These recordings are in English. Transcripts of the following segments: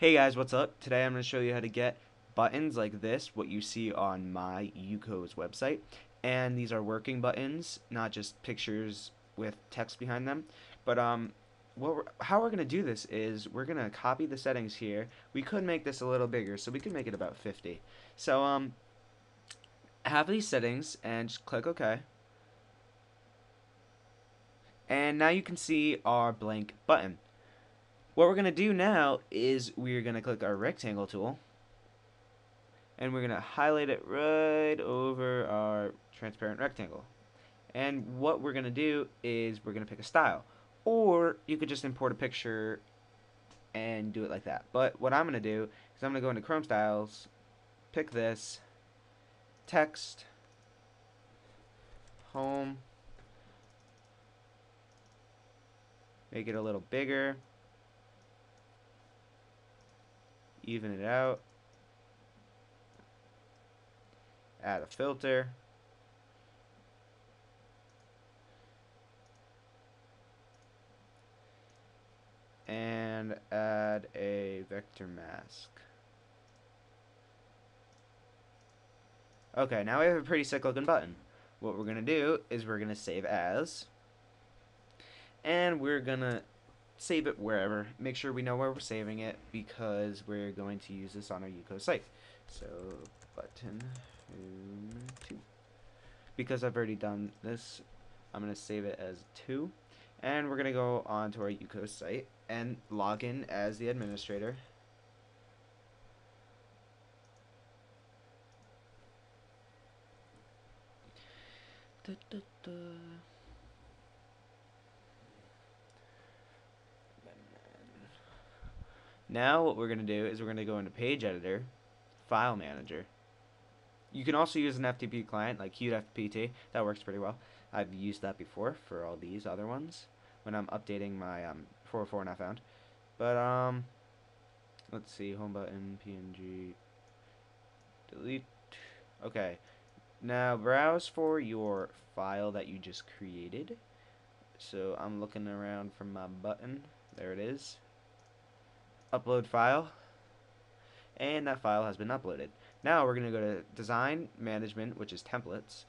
Hey guys, what's up? Today I'm going to show you how to get buttons like this, what you see on my uCoz website. And these are working buttons, not just pictures with text behind them. But um, what we're, how we're going to do this is we're going to copy the settings here. We could make this a little bigger, so we could make it about 50. So um, have these settings and just click OK. And now you can see our blank button. What we're going to do now is we're going to click our rectangle tool and we're going to highlight it right over our transparent rectangle. And what we're going to do is we're going to pick a style. Or you could just import a picture and do it like that. But what I'm going to do is I'm going to go into Chrome Styles, pick this, text, home, make it a little bigger even it out, add a filter, and add a vector mask. Okay, now we have a pretty sick looking button. What we're going to do is we're going to save as, and we're going to save it wherever. Make sure we know where we're saving it because we're going to use this on our uCoz site. So button two. Because I've already done this, I'm going to save it as two. And we're going to go on to our uCoz site and log in as the administrator. Da, da, da. Now what we're going to do is we're going to go into Page Editor, File Manager. You can also use an FTP client like CuteFTP. That works pretty well. I've used that before for all these other ones when I'm updating my um, 404 and I found. But um, let's see, home button, PNG, delete. Okay, now browse for your file that you just created. So I'm looking around for my button. There it is upload file and that file has been uploaded. Now we're going to go to design management which is templates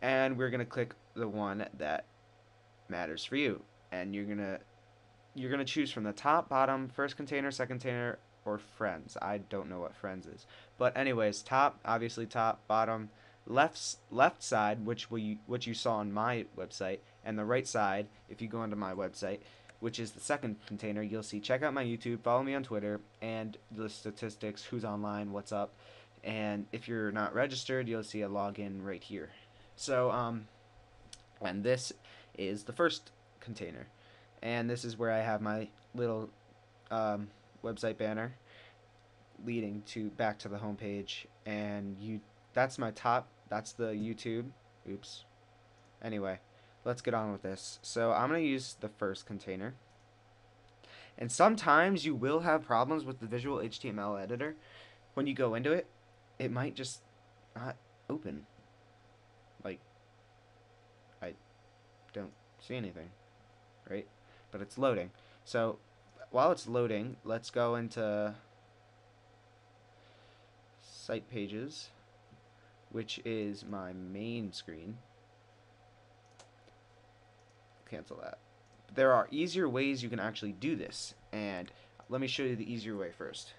and we're going to click the one that matters for you and you're going to you're going to choose from the top, bottom, first container, second container or friends. I don't know what friends is. But anyways, top, obviously top, bottom, left left side which we which you saw on my website and the right side if you go onto my website which is the second container, you'll see check out my YouTube, follow me on Twitter, and the statistics, who's online, what's up. And if you're not registered, you'll see a login right here. So, um, and this is the first container. And this is where I have my little um, website banner leading to back to the homepage. And you, that's my top, that's the YouTube. Oops. Anyway let's get on with this. So I'm going to use the first container. And sometimes you will have problems with the visual HTML editor. When you go into it, it might just not open. Like, I don't see anything, right? But it's loading. So while it's loading, let's go into site pages, which is my main screen cancel that. There are easier ways you can actually do this, and let me show you the easier way first.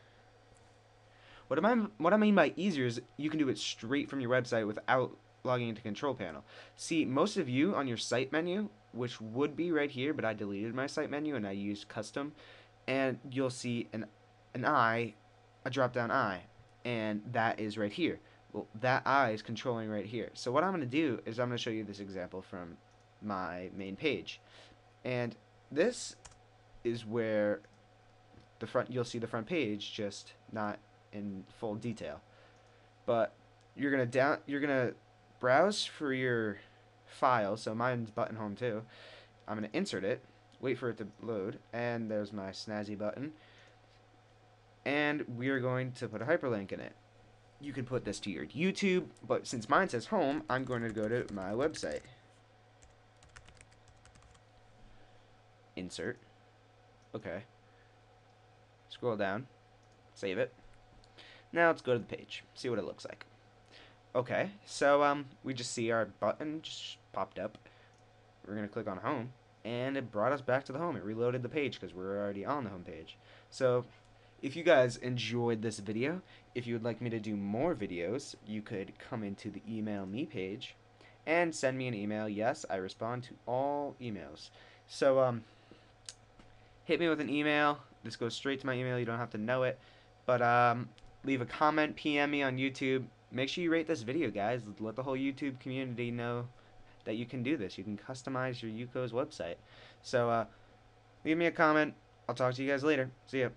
What, I, what I mean by easier is you can do it straight from your website without logging into control panel. See, most of you on your site menu, which would be right here, but I deleted my site menu and I used custom, and you'll see an, an eye, a drop down eye, and that is right here. Well, that eye is controlling right here. So what I'm going to do is I'm going to show you this example from my main page. And this is where the front you'll see the front page just not in full detail. But you're gonna down you're gonna browse for your file, so mine's button home too. I'm gonna insert it, wait for it to load, and there's my snazzy button. And we're going to put a hyperlink in it. You can put this to your YouTube, but since mine says home, I'm going to go to my website. Insert. Okay. Scroll down. Save it. Now let's go to the page, see what it looks like. Okay, so um, we just see our button just popped up. We're gonna click on home, and it brought us back to the home. It reloaded the page because we're already on the home page. So, if you guys enjoyed this video, if you would like me to do more videos, you could come into the email me page and send me an email. Yes, I respond to all emails. So um, hit me with an email. This goes straight to my email. You don't have to know it, but um, leave a comment, PM me on YouTube. Make sure you rate this video, guys. Let the whole YouTube community know that you can do this. You can customize your uCoz website. So uh, leave me a comment. I'll talk to you guys later. See ya.